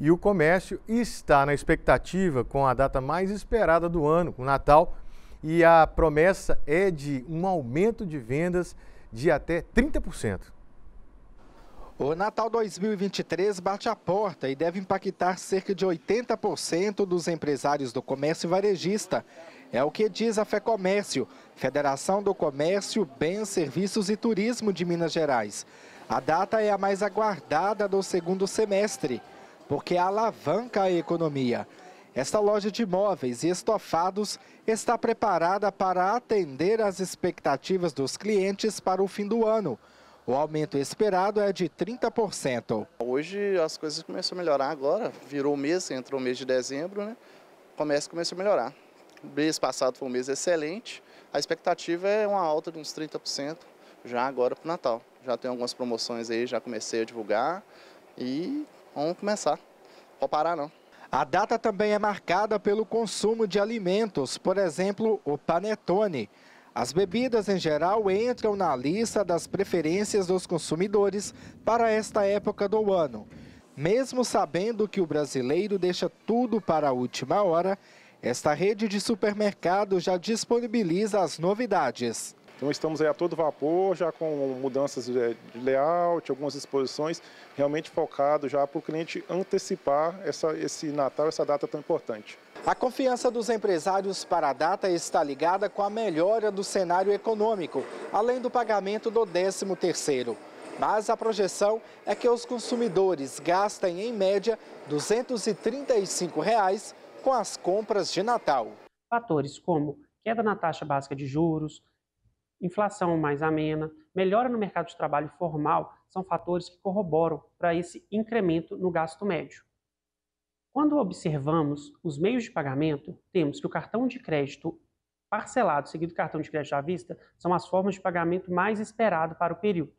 E o comércio está na expectativa com a data mais esperada do ano, o Natal, e a promessa é de um aumento de vendas de até 30%. O Natal 2023 bate a porta e deve impactar cerca de 80% dos empresários do comércio varejista. É o que diz a FEComércio, Federação do Comércio, Bens, Serviços e Turismo de Minas Gerais. A data é a mais aguardada do segundo semestre, porque alavanca a economia. Esta loja de móveis e estofados está preparada para atender às expectativas dos clientes para o fim do ano. O aumento esperado é de 30%. Hoje as coisas começam a melhorar agora, virou mês, entrou o mês de dezembro, né? O comércio começou a melhorar. O mês passado foi um mês excelente, a expectativa é uma alta de uns 30% já agora para o Natal. Já tem algumas promoções aí, já comecei a divulgar e vamos começar. Não pode parar não. A data também é marcada pelo consumo de alimentos, por exemplo, o panetone. As bebidas em geral entram na lista das preferências dos consumidores para esta época do ano. Mesmo sabendo que o brasileiro deixa tudo para a última hora, esta rede de supermercados já disponibiliza as novidades. Então estamos aí a todo vapor, já com mudanças de layout, algumas exposições, realmente focado já para o cliente antecipar essa, esse Natal, essa data tão importante. A confiança dos empresários para a data está ligada com a melhora do cenário econômico, além do pagamento do 13º. Mas a projeção é que os consumidores gastem, em média, 235 reais com as compras de Natal. Fatores como queda na taxa básica de juros, inflação mais amena, melhora no mercado de trabalho formal são fatores que corroboram para esse incremento no gasto médio. Quando observamos os meios de pagamento, temos que o cartão de crédito parcelado seguido do cartão de crédito à vista são as formas de pagamento mais esperado para o período.